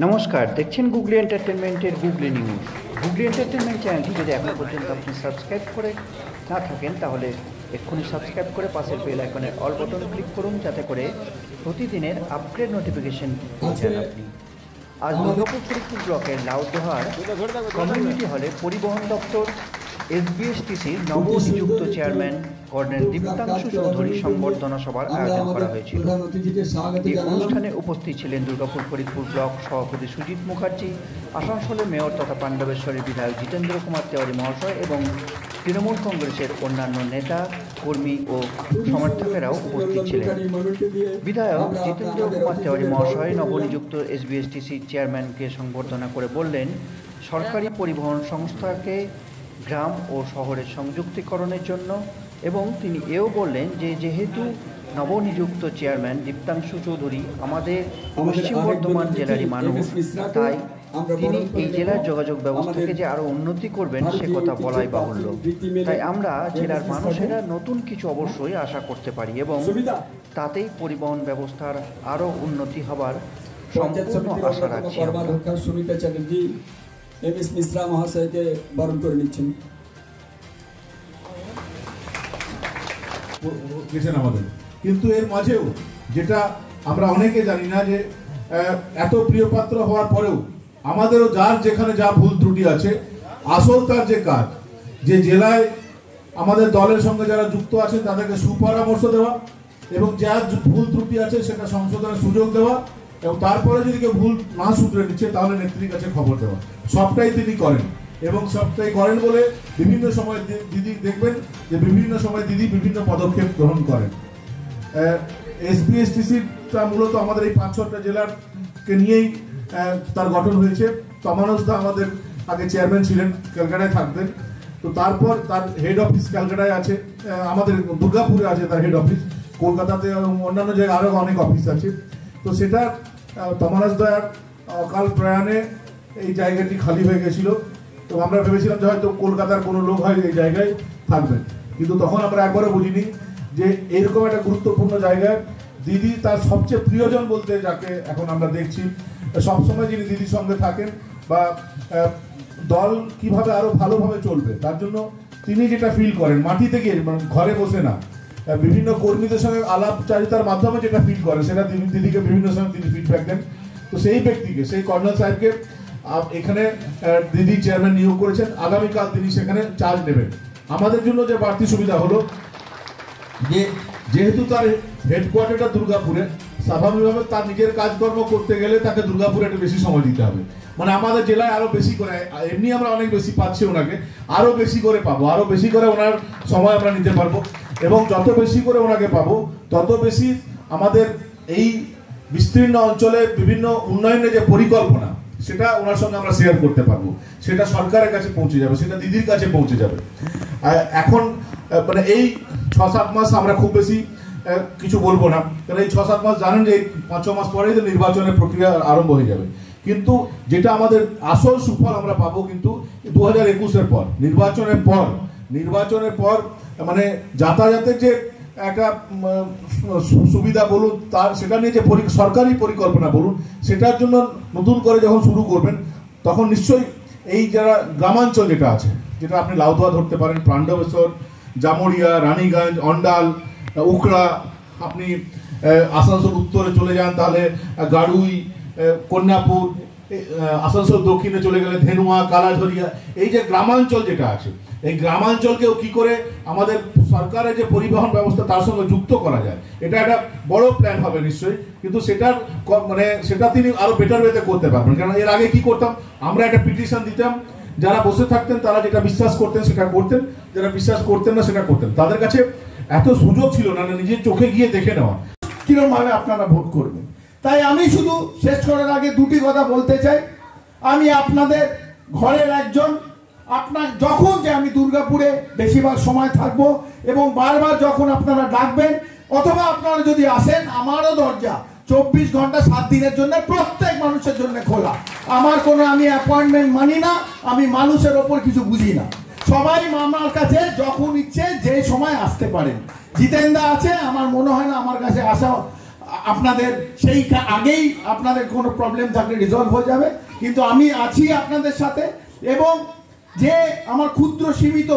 নমস্কার, দেখছেন গুগলি এন্টারটেনমেন্টের গুগলি নিউজ। গুগলি এন্টারটেনমেন্ট চ্যানেলটি যদি এখনও পর্যন্ত আপনি সাবস্ক্রাইব করে না থাকেন, তাহলে এক্ষুনি সাবস্ক্রাইব করে পাশের বেল আইকনে অল বটন ক্লিক করুন, যাতে করে প্রতিদিনের আপগ্রেড নোটিফিকেশন পেয়ে আপনি আজ ফরিদপুর ব্লকের লাউদোহার কমিউনিটি হলে পরিবহন দপ্তর এসবিএসটিসির নবনিযুক্ত চেয়ারম্যান কর্নেল দীপ্তাংশু চৌধুরী সংবর্ধনা সভার আয়োজন করা হয়েছিল। এই অনুষ্ঠানে উপস্থিত ছিলেন দুর্গাপুর ফরিদপুর ব্লক সভাপতি সুজিত মুখার্জি, আসানসোলের মেয়র তথা পাণ্ডবেশ্বরের বিধায়ক জিতেন্দ্র কুমার তেওয়ারি মহাশয় এবং তৃণমূল কংগ্রেসের অন্যান্য নেতা, কর্মী ও সমর্থকেরাও উপস্থিত ছিলেন। বিধায়ক জিতেন্দ্র কুমার তেওয়ারি মহাশয় নবনিযুক্ত এসবিএসটিসি চেয়ারম্যানকে সংবর্ধনা করে বললেন, সরকারি পরিবহন সংস্থাকে গ্রাম ও শহরের সংযুক্তিকরণের জন্য এবং তিনি এও বললেন যে যেহেতু নবনিযুক্ত চেয়ারম্যান দীপ্তাংশু চৌধুরী আমাদের পশ্চিম বর্ধমান জেলারই মানুষ তাই তিনি এই জেলার যোগাযোগ ব্যবস্থাকে যে আরও উন্নতি করবেন সে কথা বলাই বাহুল্য। তাই আমরা জেলার মানুষেরা নতুন কিছু অবশ্যই আশা করতে পারি এবং তাতেই পরিবহন ব্যবস্থার আরও উন্নতি হবার সম্পূর্ণ আশা রাখছি এম এস মিশ্রা মহাশয়কে বরণ করে নিচ্ছেন। গেছেন আমাদের। কিন্তু এর মাঝেও যেটা আমরা অনেকে জানি না যে এত প্রিয় পাত্র হওয়ার পরেও আমাদেরও যার যেখানে যা ভুল ত্রুটি আছে, আসল তার যে কাজ, যে জেলায় আমাদের দলের সঙ্গে যারা যুক্ত আছেন তাদেরকে সুপরামর্শ দেওয়া এবং যার ভুল ত্রুটি আছে সেটা সংশোধনের সুযোগ দেওয়া এবং তারপরে যদি কেউ ভুল না শুধরে নিচ্ছে, তাহলে নেত্রীর কাছে খবর দেওয়া। সবটাই তিনি করেন। এবং সবটাই করেন বলে বিভিন্ন সময় দিদি দেখবেন যে বিভিন্ন সময় দিদি বিভিন্ন পদক্ষেপ গ্রহণ করেন। এসবিএসটিসিটা মূলত আমাদের এই পাঁচ ছটা জেলারকে নিয়েই তার গঠন হয়েছে। তমানসদা আমাদের আগে চেয়ারম্যান ছিলেন, ক্যালকাটায় থাকতেন। তো তারপর তার হেড অফিস ক্যালকাটায় আছে। আমাদের দুর্গাপুরে আছে তার হেড অফিস। কলকাতাতে অন্যান্য জায়গায় আরও অনেক অফিস আছে। তো সেটা তমানস দয়ার অকাল প্রয়াণে এই জায়গাটি খালি হয়ে গেছিল। তো আমরা ভেবেছিলাম যে হয়তো কলকাতার কোনো লোক হয় এই জায়গায় থাকবেন। কিন্তু তখন আমরা একবারও বুঝিনি যে এরকম একটা গুরুত্বপূর্ণ জায়গায় দিদি তার সবচেয়ে প্রিয়জন বলতে যাকে এখন আমরা দেখছি, সবসময় যিনি দিদির সঙ্গে থাকেন বা দল কীভাবে আরও ভালোভাবে চলবে, তার জন্য তিনি যেটা ফিল করেন, মাটিতে গিয়ে মানে ঘরে বসে না। বিভিন্ন কর্মীদের সঙ্গে আলাপচারিতার মাধ্যমে যেটা ফিল করে, সেটা দিদি- দিদিকে বিভিন্ন সময় তিনি ফিডব্যাক দেন। তো সেই ব্যক্তিকে, সেই কর্নেল সাহেবকে এখানে দিদি চেয়ারম্যান নিয়োগ করেছেন। আগামীকাল তিনি সেখানে চার্জ নেবেন। আমাদের জন্য যে বাড়তি সুবিধা হলো, যে যেহেতু তার হেডকোয়ার্টারটা দুর্গাপুরে স্বাভাবিকভাবে তার নিজের কাজকর্ম করতে গেলে তাকে দুর্গাপুরে একটু বেশি সময় দিতে হবে। মানে আমাদের জেলায় আরও বেশি করে, এমনি আমরা অনেক বেশি পাচ্ছি ওনাকে, আরও বেশি করে পাবো, আরও বেশি করে ওনার সময় আমরা নিতে পারব এবং যত বেশি করে ওনাকে পাবো, তত বেশি আমাদের এই বিস্তীর্ণ অঞ্চলে বিভিন্ন উন্নয়নের যে পরিকল্পনা, সেটা ওনার সঙ্গে আমরা শেয়ার করতে পারব। সেটা সরকারের কাছে পৌঁছে যাবে, সেটা দিদির কাছে পৌঁছে যাবে। এখন মানে এই ছ সাত মাস আমরা খুব বেশি কিছু বলব না। কারণ এই ছ সাত মাস জানেন যে পাঁচ ছ মাস পরেই তো নির্বাচনের প্রক্রিয়া আরম্ভ হয়ে যাবে। কিন্তু যেটা আমাদের আসল সুফল আমরা পাবো কিন্তু দু হাজার একুশের পর, নির্বাচনের পর নির্বাচনের পর মানে যাতায়াতের যে একটা সুবিধা বলুন, তার, সেটা নিয়ে যে সরকারি পরিকল্পনা বলুন, সেটার জন্য নতুন করে যখন শুরু করবেন, তখন নিশ্চয়ই এই যারা গ্রামাঞ্চল যেটা আছে, যেটা আপনি লাউদোয়া ধরতে পারেন পাণ্ডবেশ্বর জামুরিয়া রানীগঞ্জ, অন্ডাল উকড়া আপনি আসানসোল উত্তরে চলে যান, তাহলে গাড়ুই কন্যাপুর আসানসোল দক্ষিণে চলে গেলে ধেনুয়া, কালাঝরিয়া, এই যে গ্রামাঞ্চল যেটা আছে, এই গ্রামাঞ্চলকেও কি করে আমাদের সরকারের যে পরিবহন ব্যবস্থা, তার সঙ্গে যুক্ত করা যায়। এটা একটা বড় প্ল্যান হবে নিশ্চয়ই, কিন্তু সেটার মানে সেটা তিনি আরও বেটার ওয়েতে করতে পারবেন। কারণ এর আগে কি করতাম, আমরা একটা পিটিশন দিতাম, যারা বসে থাকতেন, তারা যেটা বিশ্বাস করতেন, সেটা করতেন, যারা বিশ্বাস করতেন না, সেটা করতেন। তাদের কাছে এত সুযোগ ছিল না নিজের চোখে গিয়ে দেখে নেওয়া। কিরম ভাবে আপনারা ভোট করবেন? তাই আমি শুধু শেষ করার আগে দুটি কথা বলতে চাই। আমি আপনাদের ঘরের একজন। আপনার যখন যে আমি দুর্গাপুরে বেশিরভাগ সময় থাকব এবং বারবার যখন আপনারা ডাকবেন, অথবা আপনারা যদি আসেন, আমারও দরজা চব্বিশ ঘণ্টা সাত দিনের জন্য প্রত্যেক মানুষের জন্য খোলা। আমার কোনো আমি অ্যাপয়েন্টমেন্ট মানি না, আমি মানুষের ওপর কিছু বুঝি না। সবাই আমার কাছে যখন ইচ্ছে যে সময় আসতে পারেন। জিতেন্দা আছে, আমার মনে হয় না আমার কাছে আসা আপনাদের সেই আগেই আপনাদের কোনো প্রবলেম থাকলে রিজলভ হয়ে যাবে। কিন্তু আমি আছি আপনাদের সাথে এবং যে আমার ক্ষুদ্র সীমিত,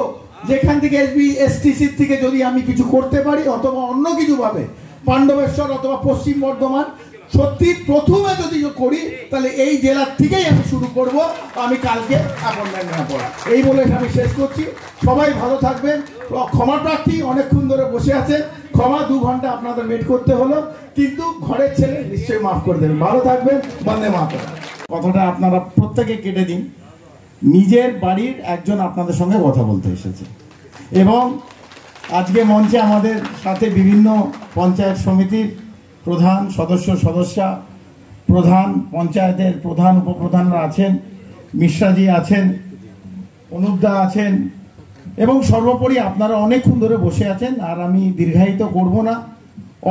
যেখান থেকে এসবি এসটিসির থেকে যদি আমি কিছু করতে পারি অথবা অন্য কিছু ভাবে, পাণ্ডবেশ্বর অথবা পশ্চিম বর্ধমান সত্যি প্রথমে যদি করি, তাহলে এই জেলার থেকেই আমি শুরু করব। আমি কালকে অ্যাপয়েন্টমেন্ট নেওয়ার পর এই বলে আমি শেষ করছি। সবাই ভালো থাকবেন। ক্ষমা প্রার্থী অনেকক্ষণ ধরে বসে আছে ক্ষমা দু ঘণ্টা আপনাদের ওয়েট করতে হলো। কিন্তু ঘরের ছেলে নিশ্চয়ই মাফ করে দেবেন। ভালো থাকবেন। বন্দে মাতরম। কথাটা আপনারা প্রত্যেকে কেটে দিন। নিজের বাড়ির একজন আপনাদের সঙ্গে কথা বলতে এসেছে। এবং আজকে মঞ্চে আমাদের সাথে বিভিন্ন পঞ্চায়েত সমিতির প্রধান সদস্য সদস্যা, প্রধান পঞ্চায়েতের প্রধান উপপ্রধানরা আছেন, মিশ্রাজি আছেন, অনুপদা আছেন, এবং সর্বোপরি আপনারা অনেকক্ষণ ধরে বসে আছেন, আর আমি দীর্ঘায়িত করব না,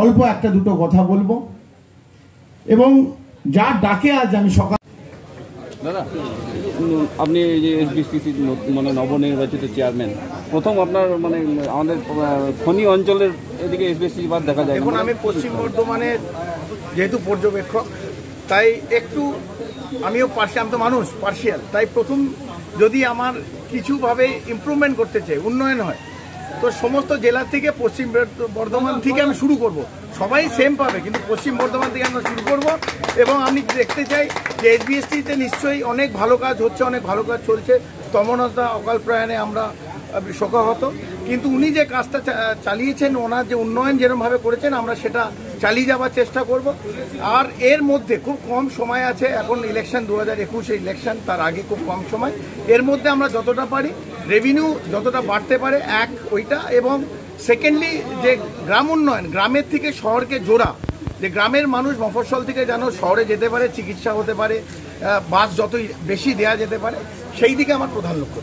অল্প একটা দুটো কথা বলব। এবং যা ডাকে আজ আমি সকাল দাদা আপনি যে মানে নবনির্বাচিত চেয়ারম্যান প্রথম আপনার মানে আমাদের খনি অঞ্চলের এদিকে বাদ দেখা যায়। এখন আমি পশ্চিম বর্ধমানে যেহেতু পর্যবেক্ষক, তাই একটু আমিও পার্সিয়াল আমি তো মানুষ, পার্সিয়াল, তাই প্রথম যদি আমার কিছুভাবে ইমপ্রুভমেন্ট করতে চাই, উন্নয়ন হয়, তো সমস্ত জেলা থেকে পশ্চিম বর্ধমান থেকে আমি শুরু করব সবাই সেম পাবে, কিন্তু পশ্চিম বর্ধমান থেকে আমরা শুরু করব, এবং আমি দেখতে চাই যে এসবিএসটিতে নিশ্চয়ই অনেক ভালো কাজ হচ্ছে, অনেক ভালো কাজ চলছে তমনতা অকাল প্রয়াণে আমরা শোকাহত। কিন্তু উনি যে কাজটা চালিয়েছেন, ওনার যে উন্নয়ন যেরমভাবে করেছেন, আমরা সেটা চালিয়ে যাওয়ার চেষ্টা করব। আর এর মধ্যে খুব কম সময় আছে, এখন ইলেকশন দু হাজার একুশে ইলেকশন তার আগে খুব কম সময়। এর মধ্যে আমরা যতটা পারি রেভিনিউ যতটা বাড়তে পারে, এক ওইটা। এবং সেকেন্ডলি যে গ্রাম উন্নয়ন, গ্রামের থেকে শহরকে জোড়া। যে গ্রামের মানুষ মফস্বল থেকে যেন শহরে যেতে পারে, চিকিৎসা হতে পারে বাস যতই বেশি দেয়া যেতে পারে, সেই দিকে আমার প্রধান লক্ষ্য।